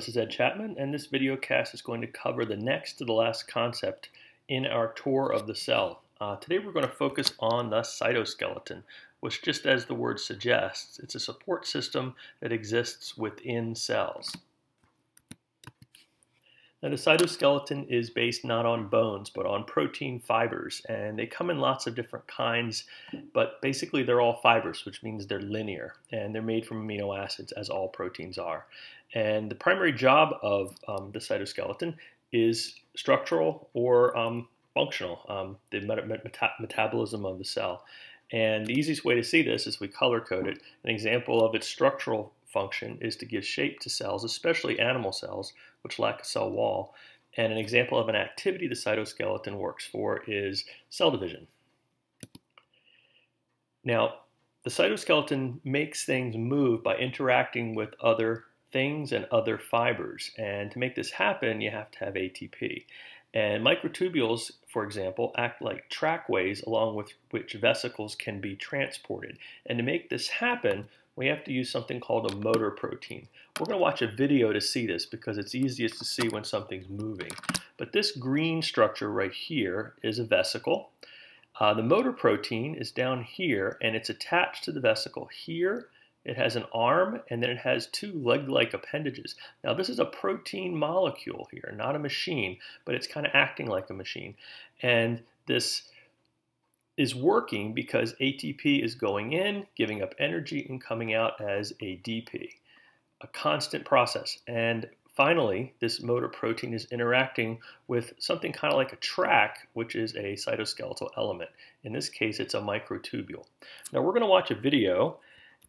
This is Ed Chapman, and this video cast is going to cover the next to the last concept in our tour of the cell. Uh, today we're going to focus on the cytoskeleton, which just as the word suggests, it's a support system that exists within cells. Now the cytoskeleton is based not on bones, but on protein fibers, and they come in lots of different kinds, but basically they're all fibers, which means they're linear, and they're made from amino acids, as all proteins are. And the primary job of um, the cytoskeleton is structural or um, functional, um, the meta meta metabolism of the cell. And the easiest way to see this is we color code it. An example of its structural function is to give shape to cells, especially animal cells, which lack a cell wall. And an example of an activity the cytoskeleton works for is cell division. Now, the cytoskeleton makes things move by interacting with other things and other fibers. And to make this happen, you have to have ATP. And microtubules, for example, act like trackways along with which vesicles can be transported. And to make this happen, we have to use something called a motor protein. We're going to watch a video to see this because it's easiest to see when something's moving. But this green structure right here is a vesicle. Uh, the motor protein is down here and it's attached to the vesicle here it has an arm and then it has two leg-like appendages. Now this is a protein molecule here, not a machine, but it's kind of acting like a machine. And this is working because ATP is going in, giving up energy, and coming out as ADP. A constant process. And finally, this motor protein is interacting with something kind of like a track, which is a cytoskeletal element. In this case, it's a microtubule. Now we're going to watch a video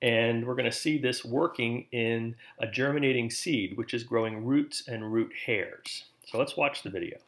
and we're going to see this working in a germinating seed, which is growing roots and root hairs. So let's watch the video.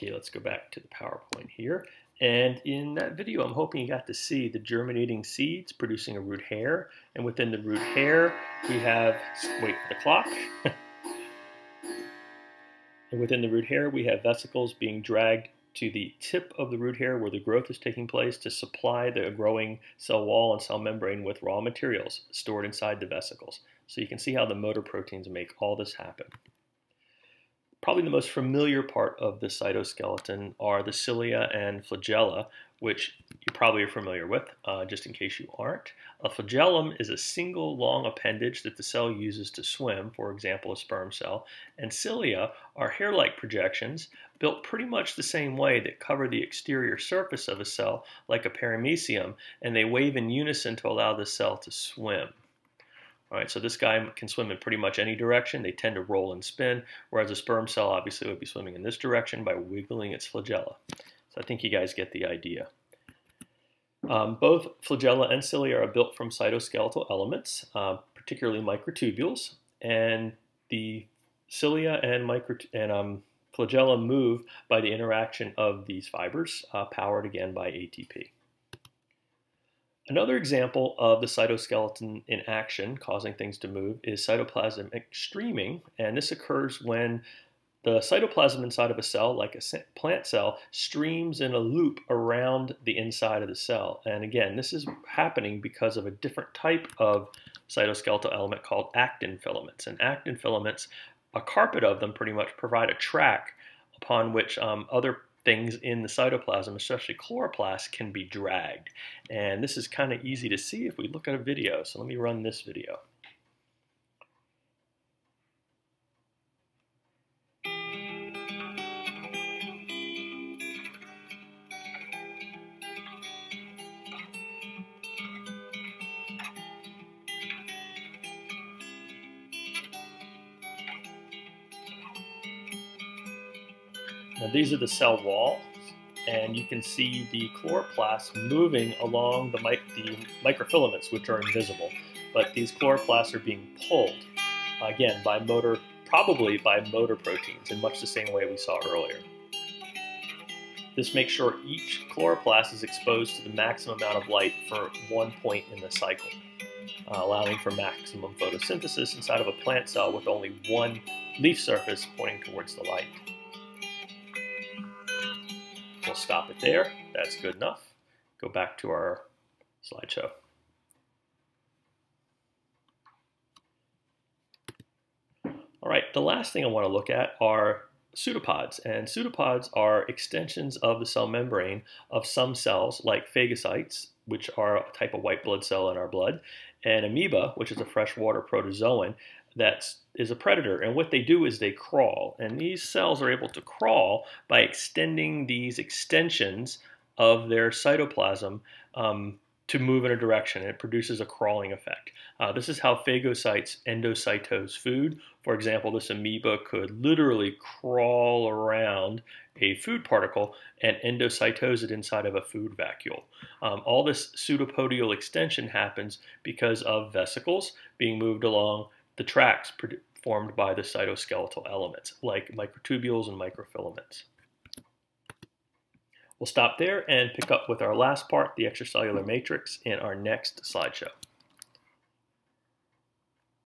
Okay, let's go back to the PowerPoint here. And in that video, I'm hoping you got to see the germinating seeds producing a root hair. And within the root hair, we have, wait for the clock. and within the root hair, we have vesicles being dragged to the tip of the root hair where the growth is taking place to supply the growing cell wall and cell membrane with raw materials stored inside the vesicles. So you can see how the motor proteins make all this happen. Probably the most familiar part of the cytoskeleton are the cilia and flagella, which you probably are familiar with, uh, just in case you aren't. A flagellum is a single long appendage that the cell uses to swim, for example, a sperm cell, and cilia are hair-like projections built pretty much the same way that cover the exterior surface of a cell, like a paramecium, and they wave in unison to allow the cell to swim. All right, so this guy can swim in pretty much any direction. They tend to roll and spin, whereas a sperm cell obviously would be swimming in this direction by wiggling its flagella. So I think you guys get the idea. Um, both flagella and cilia are built from cytoskeletal elements, uh, particularly microtubules, and the cilia and, micro and um, flagella move by the interaction of these fibers, uh, powered again by ATP. Another example of the cytoskeleton in action causing things to move is cytoplasmic streaming, and this occurs when the cytoplasm inside of a cell, like a plant cell, streams in a loop around the inside of the cell. And again, this is happening because of a different type of cytoskeletal element called actin filaments. And actin filaments, a carpet of them pretty much provide a track upon which um, other things in the cytoplasm, especially chloroplasts, can be dragged. And this is kind of easy to see if we look at a video. So let me run this video. Now these are the cell walls, and you can see the chloroplasts moving along the, the microfilaments, which are invisible. But these chloroplasts are being pulled, again, by motor, probably by motor proteins, in much the same way we saw earlier. This makes sure each chloroplast is exposed to the maximum amount of light for one point in the cycle, uh, allowing for maximum photosynthesis inside of a plant cell with only one leaf surface pointing towards the light. We'll stop it there. That's good enough. Go back to our slideshow. All right, the last thing I want to look at are pseudopods. And pseudopods are extensions of the cell membrane of some cells like phagocytes, which are a type of white blood cell in our blood, and amoeba, which is a freshwater protozoan, that is a predator. And what they do is they crawl. And these cells are able to crawl by extending these extensions of their cytoplasm um, to move in a direction. It produces a crawling effect. Uh, this is how phagocytes endocytose food. For example, this amoeba could literally crawl around a food particle and endocytose it inside of a food vacuole. Um, all this pseudopodial extension happens because of vesicles being moved along the tracks formed by the cytoskeletal elements, like microtubules and microfilaments. We'll stop there and pick up with our last part, the extracellular matrix, in our next slideshow.